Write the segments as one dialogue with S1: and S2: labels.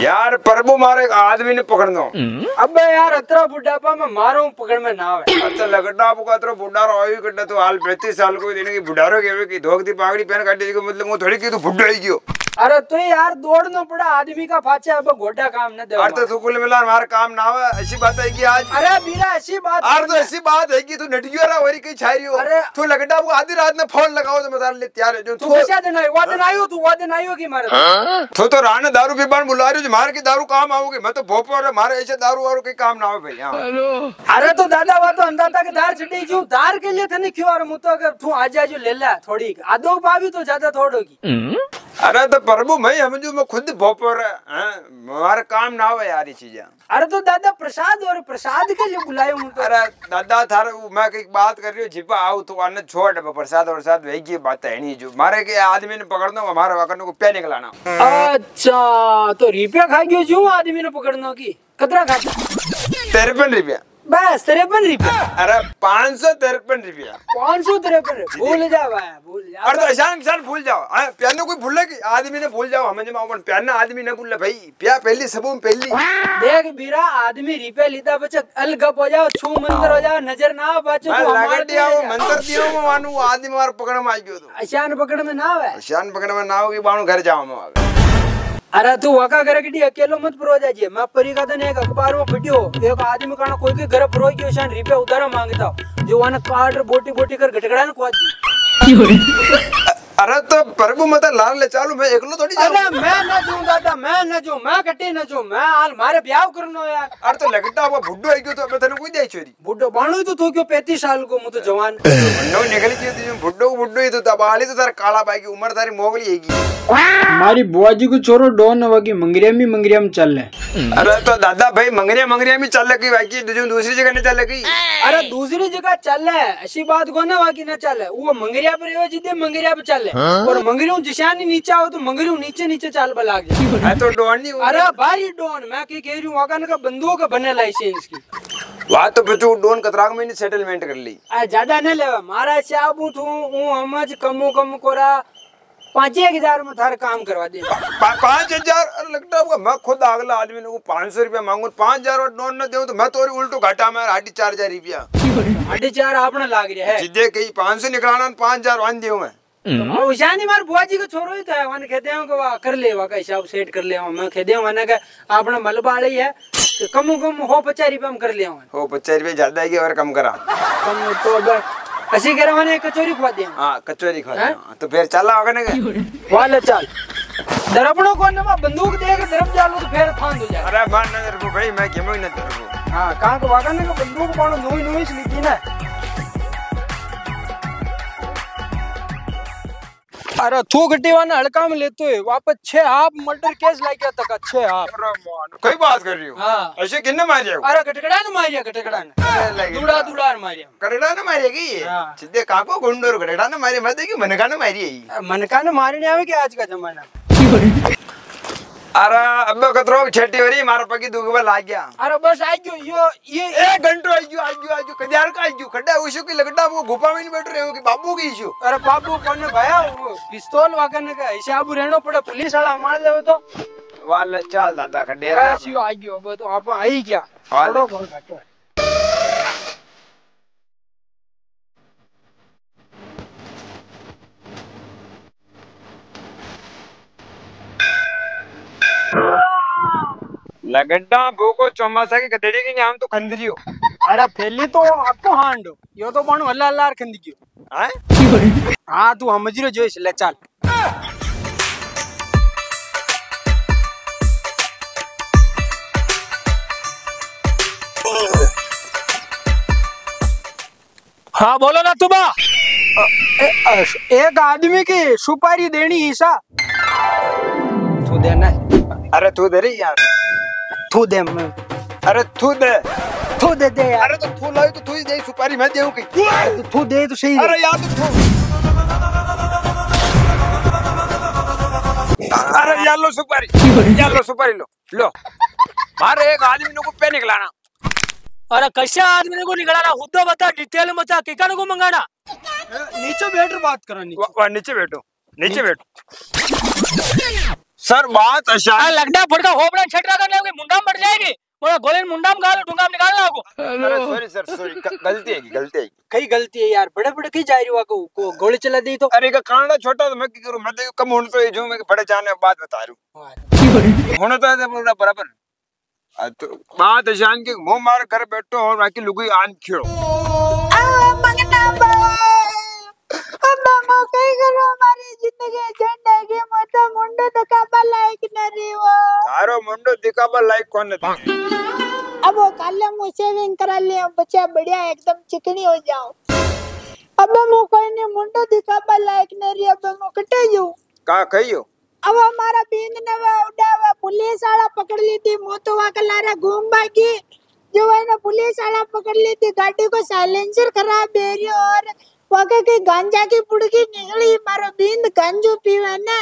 S1: यार प्रभु मारे आदमी ने पकड़नो
S2: अबे यार अतरा बुढ़ापा में मारो पकड़ में ना आवे।
S1: अच्छा लगड़ा आपको अतरा बुढ़ारो आयु कट्टा तो हाल पैंतीस साल को देने की बुढ़ारो के की धोक दी पागड़ी पहन काटी मतलब वो थोड़ी की तू बुढ़ाई गयो
S2: अरे तो यार दौड़ना पड़ा आदमी का फाचा अब गोटा काम न दे
S1: और तो तू कुल मिला हमारा काम ना हुआ ऐसी बात है कि आज
S2: अरे बीरा ऐसी बात
S1: और तो ऐसी बात है कि तू नटियो रहा वरी कहीं छाई हो
S2: अरे-
S1: तू लगड़ा को आधी रात में फ़ोन लगाओ तो मैं ले तैयार है जो
S2: तू कैसा दिन आयो वादन आयो तू वादन आयो की मारे
S1: तो तो रान दारू पीबान बुला रही हो मार की दारू काम आओगे मैं तो भोपो रे मारे ऐसे दारू वारू के काम ना हो भाई हाँ
S2: अरे तो दादा वा तो अंदाता के दार छटी क्यों दार के लिए थने क्यों और मुतो अगर तू आ जा जो ले ला थोड़ी आदो पावी तो ज़्यादा थोड़ोगी
S1: अरे तो प्रभु मैं समझू मैं खुद भोपो रे हमारा काम ना हो यार ये चीज़ें
S2: अरे तो दादा प्रसाद और प्रसाद के लिए बुलायो हूँ तो
S1: अरे दादा थारे मैं कई बात कर रही हूँ जिपा आओ तो अन्न छोड़ प्रसाद और साथ वही की बात है नहीं जो मारे के आदमी ने पकड़ दो हमारे वाकन को पे निकलाना
S2: अच्छा तो रुपया खा गयो जो आदमी ने पकड़ना की कतरा खाता
S1: तिरपन रुपया
S2: बस तिरपन रुपया।
S1: अरे पाँच सौ तिरपन रुपया।
S2: पाँच सौ तिरपन भूल जा भाई भूल जा
S1: और तो अचानक अचानक भूल जाओ। हाँ, प्यानो कोई भूल की? आदमी ने भूल जाओ हमें अपन प्याना आदमी ने भूल भाई। प्या पहली सबों में पहली।
S2: देख बीरा आदमी रुपया लीता बच्चा अलगप हो जाओ छू मंतर हो जाओ नज़र ना आ तू
S1: दिया वो मंत्र दिया मानू आदमी मार पकड़ में आ गयो तो।
S2: अचान पकड़ में ना आवे?
S1: शान पकड़ में ना होगी बाणू घर जाओ मैं
S2: अरे तू वका करे के अकेलो मत परो जाइए मैं परी का दिन एक अखबार में पिटियो एक आदमी का कोई के घर प्रो की शान रुपया उधारा माँगता। जो वाना कार्ड बोटी बोटी कर घटगड़ा ना क्वाद दी।
S1: अरे तो प्रभु मत लाल ले चालू मैं एकलो थोड़ी
S2: अरे मैं न जूं दादा मैं न जूं मैं कटी न जूं मैं हाल मारे ब्याह करनो यार।
S1: अरे तो लगता हुआ बुड्ढो आई गयो तो मैं तेने कोई दे छोरी।
S2: बुड्ढो बाणो तो तू क्यों पैंतीस साल को मुझे जवान।
S1: बुड्ढो निकली थी तो बुड्ढो बुड्ढो ही तो तबाली तो तार काला बाई की उम्र तारी मोगली हैगी
S2: हमारी बुआ जी को छोरो डोन वगी मंगरिया में मंगरिया में चल रहे
S1: अरे तो दादा भाई मंगरिया मंगरिया में चल लगी बाकी दूसरी दूसरी जगह नहीं चल लगी।
S2: अरे दूसरी जगह चल रहे ऐसी बात को ना बाकी ना चल है वो मंगरिया पर रहो जितने मंगरिया पे चल है और मंगरियों जिशानी नीचे आओ तो मंगरियों नीचे नीचे चाल बला गया
S1: मैं तो डोनी हूँ
S2: अरे भारी डोन मैं की कह रही हूँ वगन का बंदूक बने लाइसेंस की
S1: वहाँ तो बच्चों डोन कतराग में सेटलमेंट कर ली
S2: आ ज़्यादा नहीं लेवा मारा चाबू थू हूँ हमज कमु कम कोरा पाँच एक हज़ार में थारे काम करवा दे
S1: पा- पाँच हज़ार अरे लगता होगा मैं खुद अगला आदमी ने पाँच सौ रुपया मांगू पाँच हज़ार और डोन न दे तो मैं तो उल्टो घाटा में हाटी चार हज़ार रुपया
S2: साढ़े चार आपने लाग रहा है
S1: जिदे कही पाँच सौ निकलाना पाँच हज़ार वन दियो मैं
S2: तो उशानी मार बुआ जी को छोरो ही था वन कहते हैं कि वाह कर ले वाह का हिसाब सेट कर ले मैं कहते हैं वन का आपने मलबा आ रही है तो कम कम हो पचास रुपया में कर ले
S1: हो। पचास रुपये ज़्यादा है और कम करा।
S2: कम तो अगर ऐसे कह रहा मैंने कचौरी खुआ दिया
S1: हाँ कचौरी खा
S2: हैं?
S1: तो फिर चला होगा ना?
S2: वाले चाल। दरपणों को ना बंदूक दे के दरप जालो तो फिर फांद हो जाए।
S1: अरे मान न को भाई मैं क्यों ही न तेरे
S2: हाँ कहाँ को वागन को बंदूक पानो नोई नोई से ना। अरे थू गड्डी वाला हड़का में लेते हुए वापस छह आप मर्डर केस लाइक तक अच्छे आप।
S1: कई बात कर रही हो?
S2: हाँ।
S1: ऐसे किन्ने मारे हो?
S2: अरे गटगड़ा ने मारिया गटगड़ा ने। दूड़ा दूड़ा ने मारिया।
S1: करेड़ा ना मारेगी ये?
S2: हाँ।
S1: सीधे काको गुंडोर करेड़ा ना मारे मत देगी मनका ना मारी है
S2: मनका ने मारने आवे क्या आज का जमाना।
S1: अरे अब कतरो छेटी हो रही मारा पकी दुगबा लाग गया।
S2: अरे बस आ गयो यो ये
S1: एक घंटो आई गयो आई गयो आई गयो कदियार का आई गयो। खड्डा उशो की लगटा वो गुफा में बैठ रहे हो कि बाबू की इशू।
S2: अरे बाबू कौन है भाया वो पिस्तौल वागन का हिसाब रहनो पड़े पुलिस वाला मार देवे तो।
S1: वाले चल दादा खड्डे
S2: बस यो आ गयो अब तो आप आई क्या
S1: हाँ।
S2: थोड़ो बहुत घटो है।
S1: लगड्डा भूको चौमासा की गदेड़ी की नाम तो खंदरी हो
S2: अरे पहली तो आपको हांडो यो तो पण हल्ला हल्ला खंदी गयो
S1: हैं?
S2: हाँ तू समझ जोइस ले चल। हाँ बोलो ना तुबा। एक आदमी की सुपारी देनी ईसा तू देना है।
S1: अरे तू दे रही यार।
S2: तू दे
S1: अरे तू दे।
S2: तू दे दे यार।
S1: अरे तो तू लाई तो तू ही दे सुपारी मैं देऊं की
S2: तू- तू दे तो सही
S1: अरे यार तो तू अरे यार लो सुपारी। यार लो सुपारी लो। लो। मारे एक आदमी को पे निकलाना।
S3: अरे कशा आदमी को निकलाना? हुद्दो बता डिटेल में बता किका को मंगाना?
S2: नीचे बैठ बात करो नीचे
S1: बैठो नीचे बैठो। सर बात अच्छा
S3: लगता फटका होपड़ा छटरा कर लेंगे मुंडा मर जाएगी। बोला गोले गाल ढूँगा निकाल लो आपको
S1: सॉरी सर सॉरी गलती है गलती है
S2: कई गलती है यार बड़े बड़े कई जा रही हो आपको को गोली चला दी तो।
S1: अरे का खाना छोटा तो मैं क्या करूँ? मैं तो कम होने तो जो मैं बड़े जाने बात बता रहा हूँ। होने तो बराबर। तो बात जान के मुँह मार कर बैठो और बाकी लुगई आन खेड़ो। लायक कौन नहीं
S4: अब वो काले मुशेविंग करा लिया बच्चा बढ़िया एकदम चिकनी हो जाओ अब मु कोई ने मुंडो दिखा पर लाइक ने रही अब मु कटे जो
S1: का कहियो
S4: अब हमारा बींद ने वे उड़ावे पुलिस वाला पकड़ ली थी मु तो वा कलारे घूम बाकी जो है ना पुलिस वाला पकड़ ली थी गाड़ी को साइलेंसर करा दे है और वहाँ के गांजा की पुड़की निकली मारो बींद गांजू पीवे ना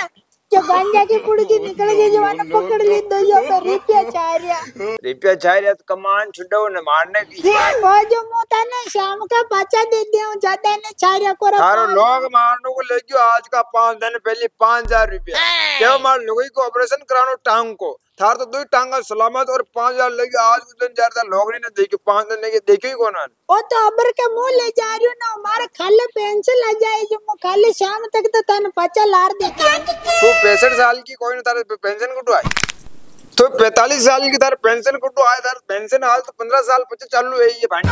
S4: जो गांजा की पुड़की निकल गई जो है पकड़ ली तो यो तो रुपया चाह रिया
S1: रुपया तो कमान छुड़ो ने मारने की
S4: वो जो मोता ने शाम का पाचा दे दिया हूँ ज़्यादा ने चारिया को
S1: थारो लोग मारने को ले गयो आज का पाँच दिन पहले पाँच हज़ार रुपया। क्यों मार लोगों को ऑपरेशन करानो टांग को। थार तो दो टांगा सलामत और पाँच हज़ार लगे आज कुछ दिन चार हज़ार लोग ने देखे पाँच दिन लेके देखे ही कौन
S4: वो तो अबर के मुँह ले जा रही हूँ ना हमारे खाली पेंसिल आ जाए जो मैं खाली शाम तक तो तन पाचा लार देती हूँ
S1: तू पैंसठ साल की कोई ना तारे पेंशन कुटू आई तो पैतालीस साल की तारे पेंशन कुटू आए तारे पेंशन हाल तो पंद्रह साल पच्चीस चालू है ये भाई।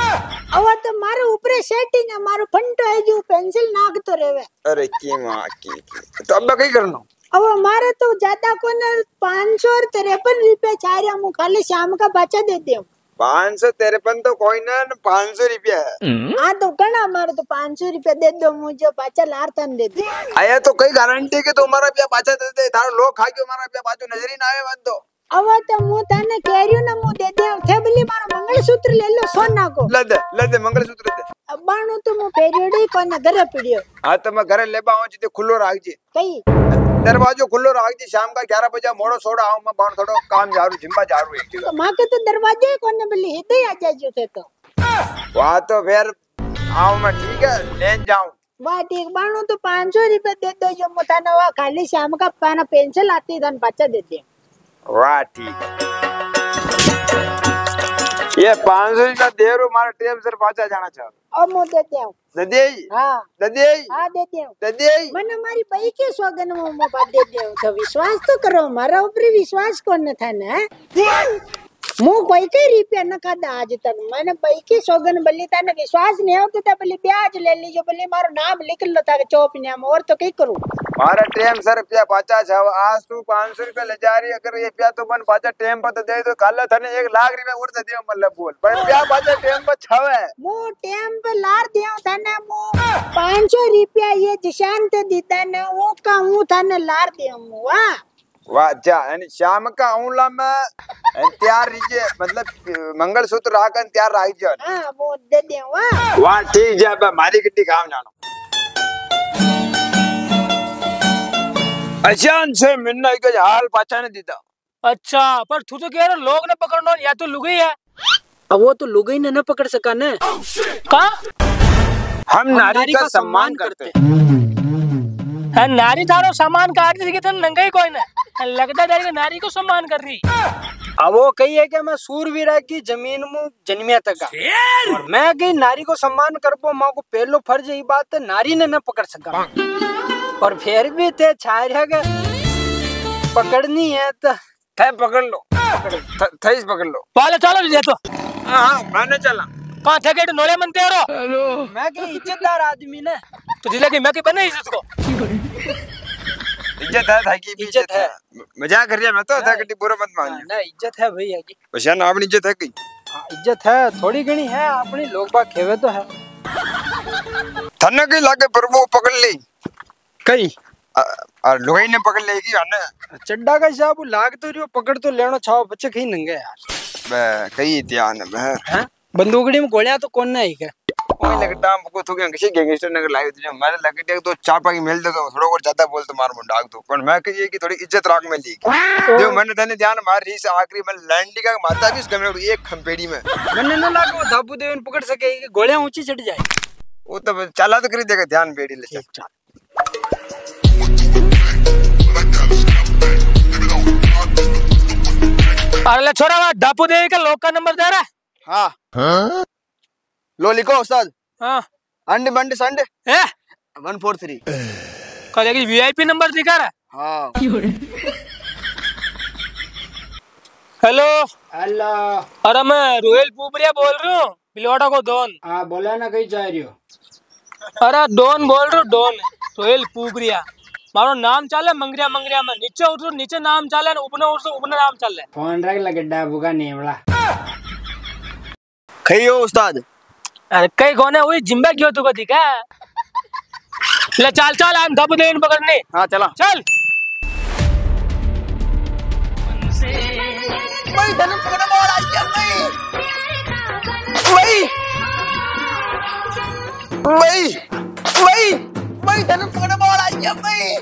S4: अब तो मारे ऊपर सेटिंग है मारो फंटो है जो पेंसिल नाक तो रेवे
S1: अरे की माँ की, की। तो अब मैं कहीं करना
S4: अब हमारे तो ज़्यादा को पाँच सौ तिरपन रुपया चाह रहा हूँ खाली शाम का पाचा देती हूँ।
S1: पाँच सौ तिरपन तो कोई ना पाँच सौ रुपया है।
S4: हाँ तो कहना हमारे तो पाँच सौ रुपया दे दो मुझे पाचा लार तन दे दो।
S1: आया तो कई गारंटी के तुम्हारा रुपया पाचा दे दे थारे लोग खा के हमारा रुपया पाचो नज़र ही ना आवे मन तो।
S4: अब तो मुँह तने कह रही हूँ ना मुँह दे दे थे बोली मारो मंगलसूत्र ले लो सोना को।
S1: ले दे ले दे मंगलसूत्र दे।
S4: अब्बाणु तो पेरियोडी को ने घरे पड़ियो
S1: हाँ तो मैं घरे लेबा आऊँ जिते खुलो राख जी
S4: कई
S1: दरवाजो खुलो राख जी शाम का ग्यारह बजे मोड़ो सोड़ा आऊँ मैं बाहर थोड़ो काम जारू जिम्मा जारू एक जगह
S4: तो माँ के तो दरवाजे कोने बोली हिदे आ जाए जो थे तो
S1: वहाँ तो फिर आऊँ मैं ठीक है ले जाऊँ
S4: वाह ठीक बाणु तो पाँच सौ रुपये दे दो जो मुता ना वाह खाली शाम का पाना पेंसिल आती धन बच्चा दे दे
S1: वाह ठीक है ये पाँच सौ का दे रो मारा टेम सर पाचा जाना चाहो।
S4: देते हूँ।
S1: ददे
S4: हाँ।
S1: ददे
S4: हाँ देते हूँ।
S1: ददे
S4: मैंने हमारी बई के सौगन में मुँह देते हूँ तो विश्वास तो करो हमारा ऊपर विश्वास कौन था ना? मुँह कोई के रुपया न खादा आज तक। मैंने बई के सौगन बल्ली था विश्वास नहीं होता था बोली ब्याज ले लीजिए बोली मारो नाम लिख लो था चौपनिया में और तो कई करूँ?
S1: मारा टेम सर रुपया पाचा छाव आज तू पाँच सौ रुपया ले जा रही है अगर ये रुपया तो बन पाचा टेम पर तो दे तो कल थने एक लाख रुपया उड़ दे मतलब बोल। पर रुपया पाचा टेम पर छाव है।
S4: मुँह टेम पे लार दिया था ना मुँह। पाँच सौ रुपया ये जिशान ते दीता ना वो का मुँह था ना लार दिया मुँह वाह
S1: वाह शाम का औला में तैयार रहिए मतलब मंगलसूत्र राखन तैयार रह जाओ
S4: हाँ वो दे वाह।
S1: ठीक है बा मारी किट्टी काम जानो अचान से मिन्ना एक हाल पाचा ने दीदा
S3: अच्छा पर तू तो कह रहा लोग ने पकड़ना या तो लुगई है?
S2: अब वो तो लुगाई ने न पकड़ सका न।
S3: का
S1: हम नारी का सम्मान करते
S3: है। नारी थारो सामान काट दी तो नंगा ही कोई ना लगता है नारी को सम्मान कर रही।
S2: अब वो कही है कि मैं सूरवीरा की ज़मीन में जन्मिया तक और मैं कही नारी को सम्मान कर पो माँ को पहलो फ़र्ज़ यही बात है नारी ने न पकड़ सका। और फिर भी थे छाया पकड़नी है तो
S1: थे पकड़ लो। थ- पकड़ लो।
S3: वाले चलो ले तो
S1: हाँ मैंने चला।
S3: कहाँ थे के नोले मनते हो
S2: मैं कही इज्जतदार आदमी ने।
S3: तो ज़िले की मैं की बने इज़्ज़त को?
S1: इज़्ज़त है था की
S2: इज़्ज़त
S1: है। मज़ाक कर रहा मैं तो था कि बुरा मत मान
S2: ना इज़्ज़त है भैया की
S1: पशान अपनी इज़्ज़त है की?
S2: हाँ, इज़्ज़त है थोड़ी घनी है अपनी लोग बाग खेवे तो है।
S1: थन्ने की लाके प्रभु पकड़ ली।
S2: कई?
S1: और लोही ने पकड़ लेगी अन्ने
S2: चड्डा का हिसाब लाग तो रियो पकड़ तो लेना छाओ बच्चे कहीं नंगे यार।
S1: बे कई ध्यान है?
S2: हैं बंदूकड़ी में गोलियाँ तो कौन नहीं है
S1: कोई लगता हमको तो क्या किसी गैंगस्टर ने लाई तुझे मेरे लगते तो चापा की मेल दे तो थोड़ा और ज़्यादा बोल तो मार मुंडाग तो पर मैं कहिए कि थोड़ी इज़्ज़त राख में ली जो मैंने तने ध्यान मार रही से आखिरी में लैंडी का माता भी उस कमरे में एक खंपेड़ी में।
S2: मैंने ना लागे वो धापू देवन पकड़ सके कि गोलियाँ ऊँची चढ़ जाए।
S1: वो तो चला तो करी देगा ध्यान बेड़ी ले
S2: चल।
S3: अरे छोरा वहाँ डापू दे के लोग का नंबर दे रहा है।
S5: हाँ? लो लिखो उस्ताद
S3: हाँ
S5: अंड बंड संड वन फोर थ्री
S3: कहेगी वीआईपी नंबर दिखा रहा हाँ? हेलो
S2: हेलो
S3: अरे मैं रोयल पुबरिया बोल रही हूँ। बिलवाड़ा को डॉन
S2: हाँ बोला ना कहीं जा रही हो।
S3: अरे डॉन बोल रही हूँ डॉन रोयल पुबरिया मारो नाम चाले मंगरिया मंगरिया में। नीचे उतरो नीचे नाम चाले ऊपर उतरो ऊपर नाम चाले।
S2: फ़ोन रख लगे डाबू का नेवड़ा
S5: खइयो उस्ताद
S3: अरे कई कोने हुई? जिम्बा क्यों तू को? दिखा ले चल चल हम दब दे पकड़ने
S5: हाँ चला।
S3: चल।
S5: भाई धनम पकड़ने वाला है क्या भाई भाई भाई भाई धनम पकड़ने वाला है क्या भाई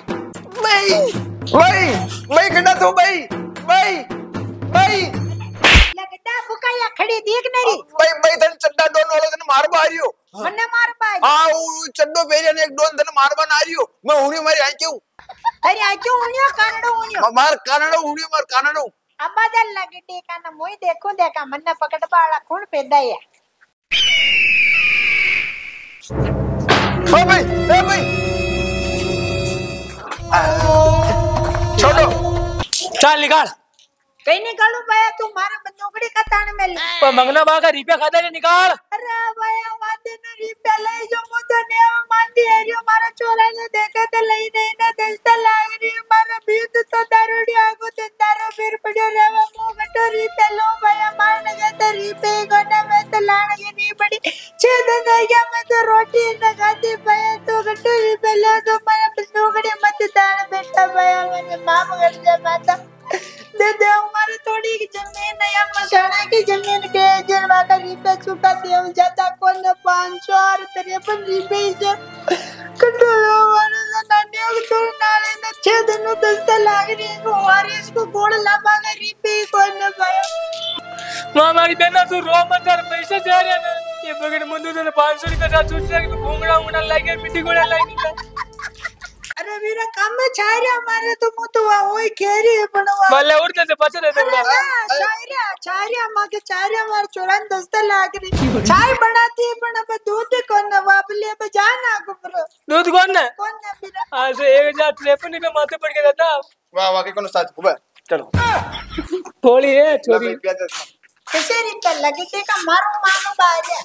S5: भाई
S1: भाई भाई गड्ढा तो भाई भाई भाई
S4: लगता बुकाया खड़ी देख नरी
S1: भाई भाई धन चड्डा डोन वाला धन मारबा आ रही हो
S4: मन्ने मार पाए
S1: हाँ वो चड्डो पेरिया ने एक डोन धन मारबा ना आ रही हो मैं हुनी मारी आई क्यों
S4: अरे आ क्यों उनियो कानडो उनियो
S1: मार कानड़ो हुनी मार कानड़ो
S4: अब्बा लगे टेका ना मोई देखो देखा मन्ने पकड़ पाड़ा खून कहीं निकालो भैया तू मारा बंदूकड़ी का तान में ले
S3: पर मंगना बा का रिपे खाता है निकाल
S4: अरे भैया है मशाना की ज़मीन के जलवा का रिपे चुका दे जाता कौन पाँच सौ और तिरपन रिपे से कटोलो वाले से नानियों को तो नाले ने छह दिनों दस्ता लाग रही है। को हमारे इसको गोड़ लगा के रिपे कौन न पाया
S3: माँ मारी बहना तू रो मत कर, पैसे जा रहे हैं। ना ये बगड़ मुंडू ने 500 रुपए का सोच रहा कि तू घूमड़ा उंगड़ा लागे मिट्टी गोड़ा लागे
S4: अरे मेरा काम में छायरे हमारे तो मुँह तो वही खेरी है बनवा।
S3: भले उड़ते से बच रहे थे बड़ा
S4: छायरे छायरे अम्मा के छायरे हमारे चौरान दस्ता लाग रही। चाय बनाती है पण अब दूध कौन न वापले अब जाना गुबरो।
S3: दूध कौन है?
S4: कौन न मेरा?
S3: आज से एक हज़ार तिरपन रुपए माथे पड़ के देता
S5: वाह वाह के कौन उस्ताद कुबे चलो।
S3: थोड़ी है छोरी
S4: किसे रिपे लगे के का मारू मानो बाजा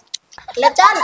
S4: ले चल।